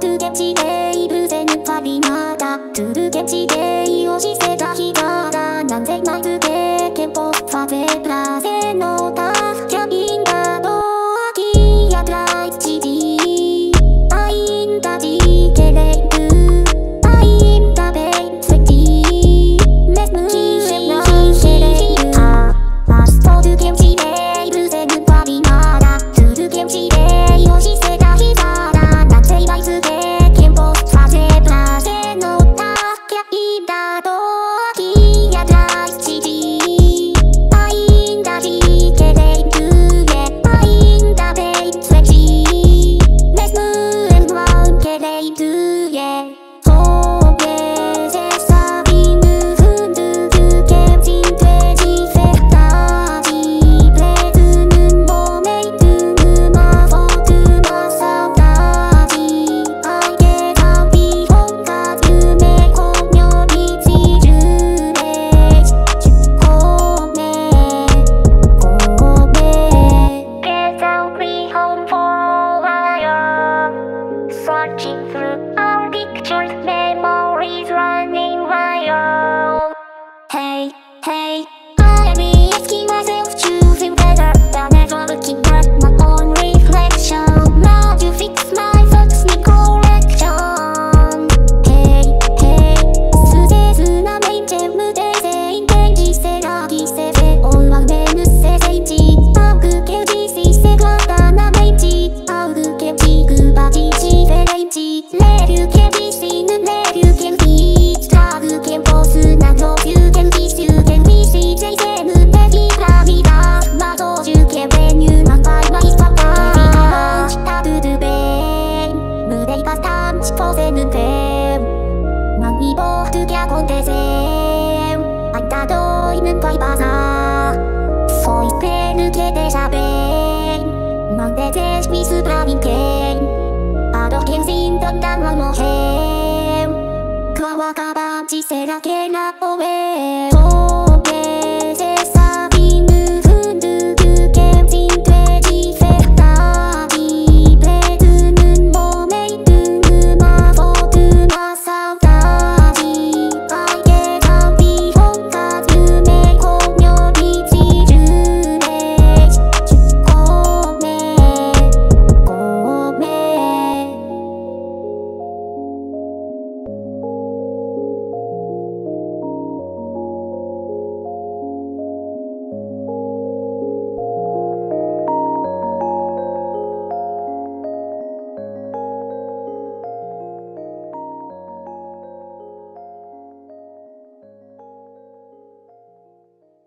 トゥケチゲイブゼして偶マ旅トゥ続けして意をしてた日だなんぜなくてけぼさぜらせのタ。to pictures しこせぬて。何もつきゃこんでせん。あいたどいぬといばさ。そいてぬけてしゃべん。まんでぜしみすらにけん。あどけんしんどんだものへん。くわわかばらちせらけなおえを